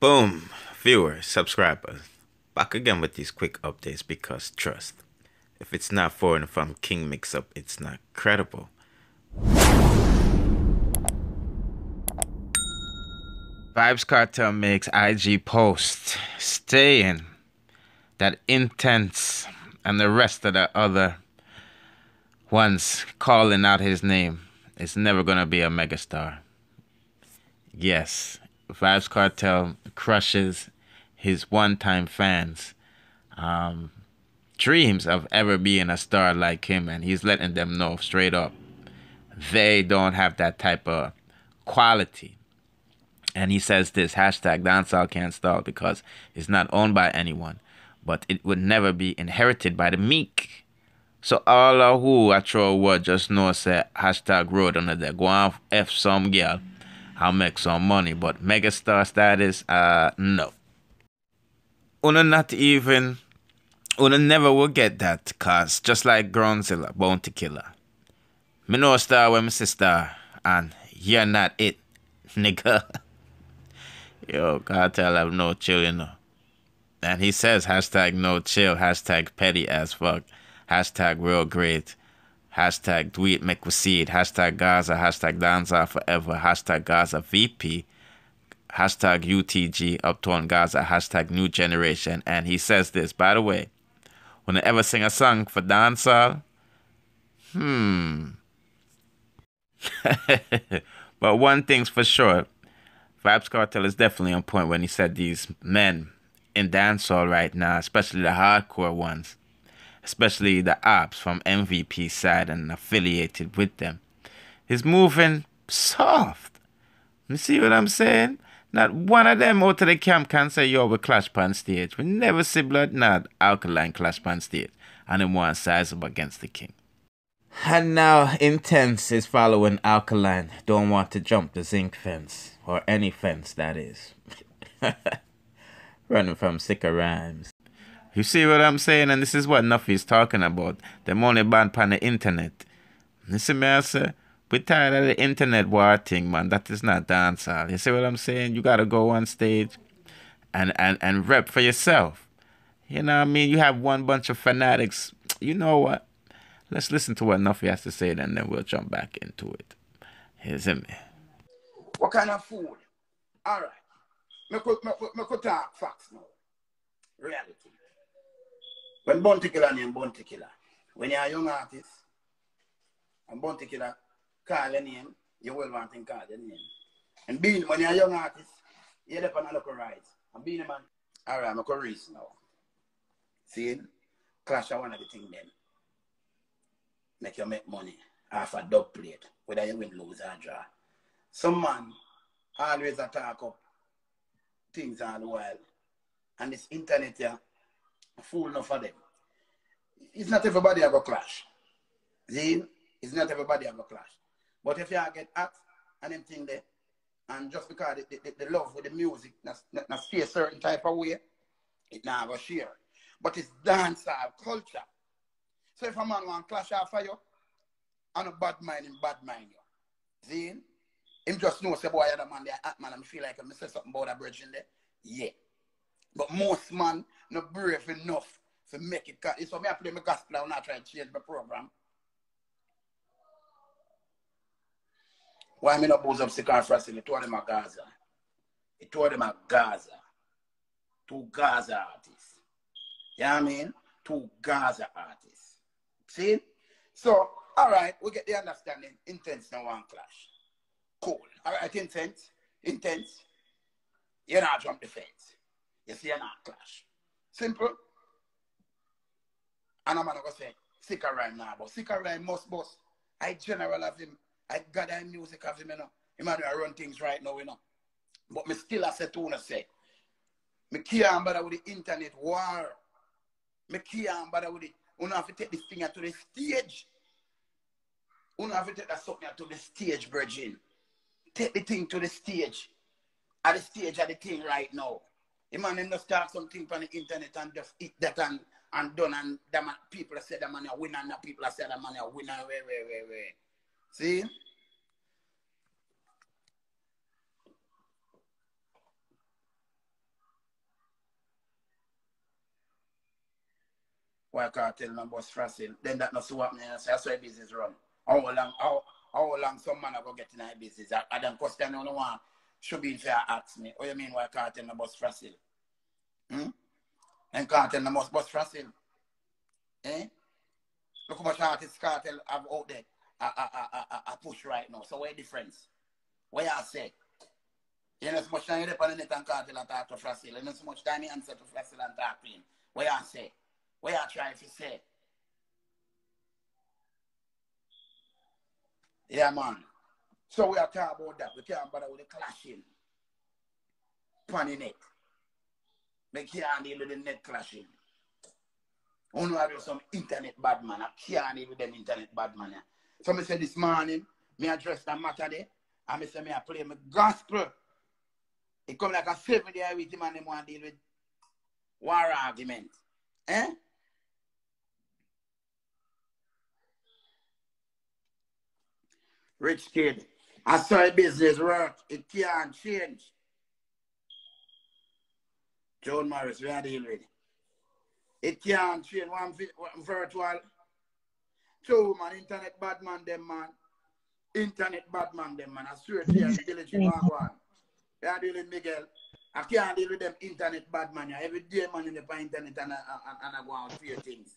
Boom, viewers, subscribers, back again with these quick updates because trust, if it's not foreign from King Mix Up, it's not credible. Vybz Kartel makes IG post staying that intense and the rest of the other ones calling out his name It's never gonna be a megastar. Yes, Vybz Kartel crushes his one-time fans' um, dreams of ever being a star like him, and he's letting them know straight up they don't have that type of quality. And he says this hashtag dancehall can't stall because it's not owned by anyone, but it would never be inherited by the meek. So all of who I throw a word just know say hashtag road under there. Go on F some girl I'll make some money. But megastar status, uh, no. Una not even, Una never will get that, cause just like Grownzilla, Bounty Killer. Me a star when me sister, and you're not it, nigga. Yo, Kartel have no chill, you know. And he says hashtag no chill, hashtag petty as fuck, hashtag real great. Hashtag Dweet McWaseed. Hashtag Gaza. Hashtag Danza Forever. Hashtag Gaza VP. Hashtag UTG Uptown Gaza. Hashtag New Generation. And he says this, by the way, when I ever sing a song for dancehall, hmm. but one thing's for sure, Vybz Kartel is definitely on point when he said these men in dancehall right now, especially the hardcore ones, especially the ops from MVP side and affiliated with them, is moving soft. You see what I'm saying? Not one of them out of the camp can say, yo, we clash pan stage. We never see blood, not alkaline clash pan stage. And then one size up against the king. And now Intense is following Alkaline. Don't want to jump the zinc fence. Or any fence, that is. Running from Sikka Rymes. You see what I'm saying? And this is what Nuffy's talking about. Them only banned on the internet. You see me? We tired of the internet war thing, man. That is not dancehall. You see what I'm saying? You gotta go on stage and, and, and rep for yourself. You know what I mean? You have one bunch of fanatics. You know what? Let's listen to what Nuffy has to say, and then we'll jump back into it. Here's him. What kind of food? All right. Me could, me, me could talk facts now. Reality. When Bounty Killer name Bounty Killer, when you're a young artist, and Bounty Killer call your name, you will want to call your name. And being, when you're a young artist, you're up on a local rides. And being a man, all right, I'm a race now. See, clash of one of the then. Make you make money off a dub plate, whether you win, lose, or draw. Some man always attack up things all the while. And this internet here, fool enough for them. It's not everybody have a clash. See? It's not everybody have a clash. But if you get hot and them thing there, and just because the, the, the love with the music not stay a certain type of way, it go share. But it's dance dancehall culture. So if a man want clash after you, and a bad mind him bad mind you. See? Him just know say boy other man there man and feel like I'm say something about a bridge in there. Yeah. But most man not brave enough to make it. It's for me I play my gospel and I try to change my program. Why me not booze up Sikar Frosty? He told them a Gaza. He told them a Gaza. Two Gaza artists. You know what I mean? Two Gaza artists. See? So, all right, we get the understanding. Intense now one clash. Cool. All right, intense. Intense. You're not jump the fence. You see, you're not clash. Simple. And I'm to say, Sika rhyme now, but sick Sika rhyme must boss. I general of him. I got that music of him, you know. Him and I run things right now, you know. But me still I say to you, say, me can't bother with the internet war. Me can't bother with it. You have to take this thing to the stage. You have to take that something to the stage, Virgin. Take the thing to the stage. At the stage of the thing right now. The man in the something on the internet and just eat that and, and done and the man, people say the man a winner and the people say the man a winner. Wait, wait, wait, wait. See? Why can't I tell my boss Frasil? Then that not so happening. That's why business run. How long, how, how long some man are going to get in my business? I, I don't question no one should be fair ask me. What you mean why Kartel no bus frasil? Hmm? And Kartel no must bus frasil. Eh? Look how much artists Kartel have out there. I, I, I, I, I push right now. So what difference? What you say? You know so much time you depend on it and Kartel and talk to Frasil. You know so much time you answer to Frasil and talk to him. What you say? What you trying to say? Yeah, man. So we are talking about that. We can't bother with the clashing. Pan net. We can't deal with the net clashing. I Only have some internet bad man. I can't deal with them internet bad man. So me say this morning, me address that matter there, and me say me I play my gospel. It come like a seven day with him and them want deal with war argument. Eh? Rich kid. I saw a business work. It can't change. John Morris, we are dealing with it. It can't change one, one virtual. Two man, internet bad man, them man. Internet bad man, them man. I swear to you, I'm dealing with one. We are dealing with Miguel. I can't deal with them internet bad man. Every day, man, in the internet and, and, and I go out fear things.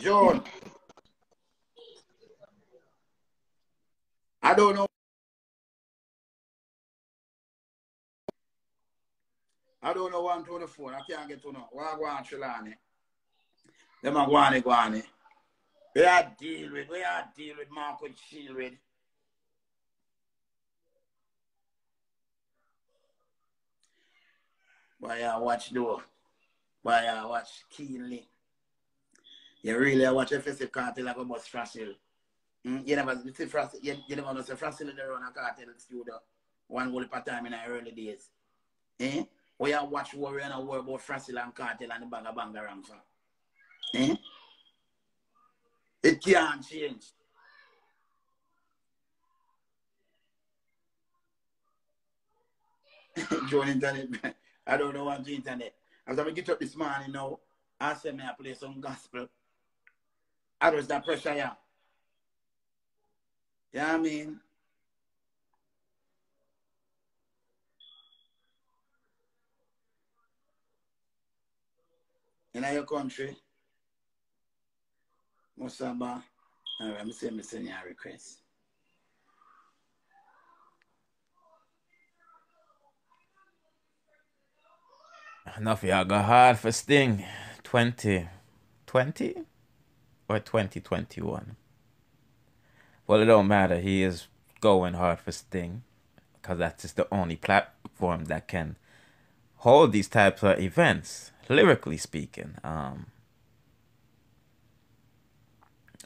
John. I don't know. I don't know one to the phone. I can't get to know. Why go on Trelani? Them are going go on. We are deal with, we are deal with Marco Shield Why I watch though? Why I watch keenly? You really watch FSF cartel like a bus Frasil. Mm? You never see Frasil, you, you never know Frasil in the run a Kartel studio one whole part time in the early days. Eh? Why you watch Warrior and worry about Frasil and Kartel and the banga banga ram for? Eh? It can't change. Join internet. I don't know what the internet. As I get up this morning now, I said me I play some gospel. I was that pressure, yeah. You know I mean? In your country, Musaba, I'm uh, saying, I'm sending a request. Enough y'all go hard for Sting 2020 or 2021. Well, it don't matter. He is going hard for Sting because that's just the only platform that can hold these types of events, lyrically speaking. Um,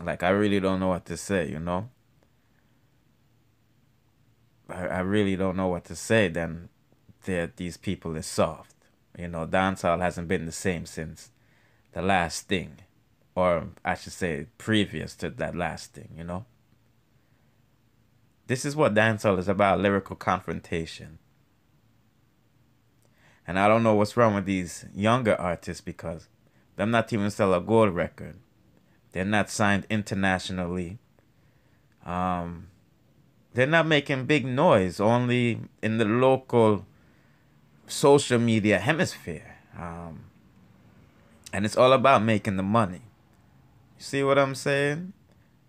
like, I really don't know what to say, you know? I, I really don't know what to say then that these people is soft. You know, dancehall hasn't been the same since the last thing, or I should say, previous to that last thing. You know, this is what dancehall is about: lyrical confrontation. And I don't know what's wrong with these younger artists because they're not even sell a gold record. They're not signed internationally. Um, they're not making big noise, only in the local social media hemisphere. Um, and it's all about making the money. You see what I'm saying?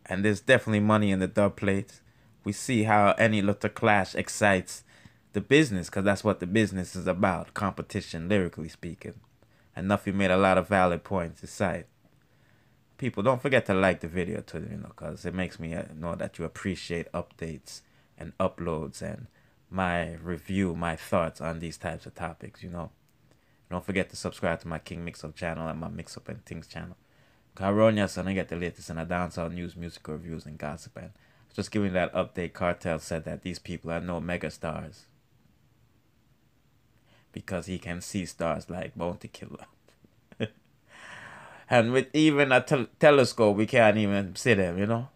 And there's definitely money in the dub plates. We see how any little clash excites the business because that's what the business is about competition, lyrically speaking. And Nuffy made a lot of valid points aside. People, don't forget to like the video too, you know, because it makes me uh, know that you appreciate updates and uploads and my review, my thoughts on these types of topics, you know. Don't forget to subscribe to my King Mix-Up channel and my Mix-Up and Things channel. Caronia, so I get the latest in the dancehall news, music reviews, and gossip. And just giving that update, Kartel said that these people are no mega stars. Because he can see stars like Bounty Killer. and with even a te telescope, we can't even see them, you know.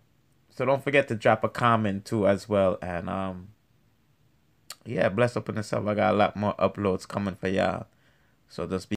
So don't forget to drop a comment too as well. And um yeah, bless up in itself. I got a lot more uploads coming for y'all. So just be